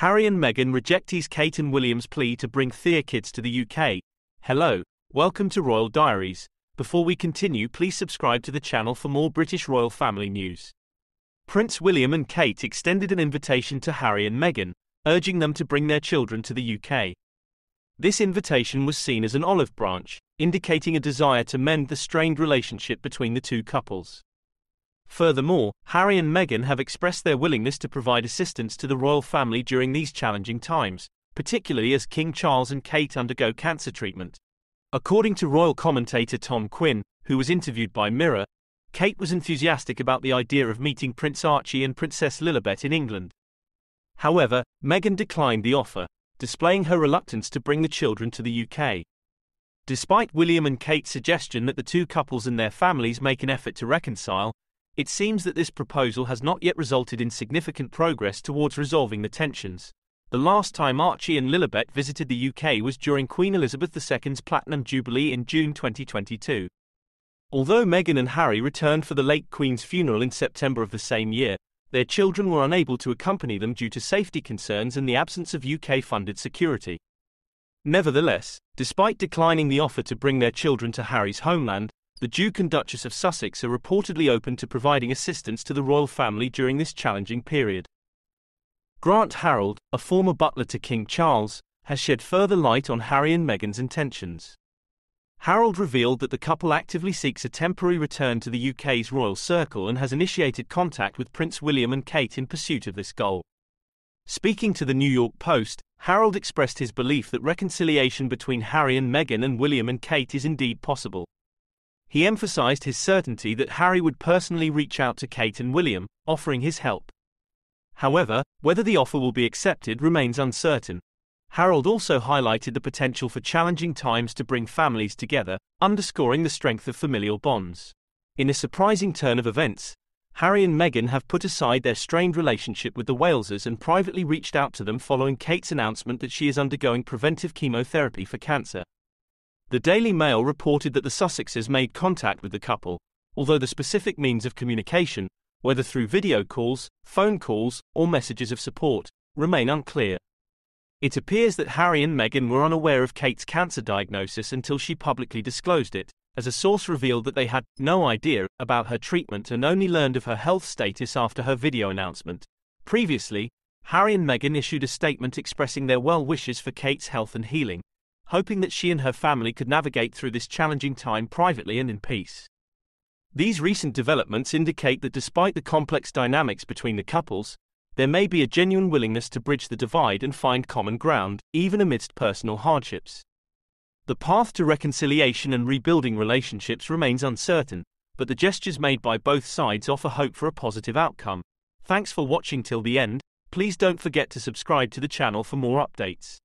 Harry and Meghan reject Kate and William's plea to bring their kids to the UK. Hello, welcome to Royal Diaries. Before we continue, please subscribe to the channel for more British royal family news. Prince William and Kate extended an invitation to Harry and Meghan, urging them to bring their children to the UK. This invitation was seen as an olive branch, indicating a desire to mend the strained relationship between the two couples. Furthermore, Harry and Meghan have expressed their willingness to provide assistance to the royal family during these challenging times, particularly as King Charles and Kate undergo cancer treatment. According to royal commentator Tom Quinn, who was interviewed by Mirror, Kate was enthusiastic about the idea of meeting Prince Archie and Princess Lilibet in England. However, Meghan declined the offer, displaying her reluctance to bring the children to the UK. Despite William and Kate's suggestion that the two couples and their families make an effort to reconcile, it seems that this proposal has not yet resulted in significant progress towards resolving the tensions. The last time Archie and Lilibet visited the UK was during Queen Elizabeth II's Platinum Jubilee in June 2022. Although Meghan and Harry returned for the late Queen's funeral in September of the same year, their children were unable to accompany them due to safety concerns and the absence of UK funded security. Nevertheless, despite declining the offer to bring their children to Harry's homeland, the Duke and Duchess of Sussex are reportedly open to providing assistance to the royal family during this challenging period. Grant Harrold, a former butler to King Charles, has shed further light on Harry and Meghan's intentions. Harrold revealed that the couple actively seeks a temporary return to the UK's royal circle and has initiated contact with Prince William and Kate in pursuit of this goal. Speaking to the New York Post, Harrold expressed his belief that reconciliation between Harry and Meghan and William and Kate is indeed possible. He emphasized his certainty that Harry would personally reach out to Kate and William, offering his help. However, whether the offer will be accepted remains uncertain. Harrold also highlighted the potential for challenging times to bring families together, underscoring the strength of familial bonds. In a surprising turn of events, Harry and Meghan have put aside their strained relationship with the Waleses and privately reached out to them following Kate's announcement that she is undergoing preventive chemotherapy for cancer. The Daily Mail reported that the Sussexes made contact with the couple, although the specific means of communication, whether through video calls, phone calls, or messages of support, remain unclear. It appears that Harry and Meghan were unaware of Kate's cancer diagnosis until she publicly disclosed it, as a source revealed that they had no idea about her treatment and only learned of her health status after her video announcement. Previously, Harry and Meghan issued a statement expressing their well wishes for Kate's health and healing, hoping that she and her family could navigate through this challenging time privately and in peace. These recent developments indicate that despite the complex dynamics between the couples, there may be a genuine willingness to bridge the divide and find common ground, even amidst personal hardships. The path to reconciliation and rebuilding relationships remains uncertain, but the gestures made by both sides offer hope for a positive outcome. Thanks for watching till the end. Please don't forget to subscribe to the channel for more updates.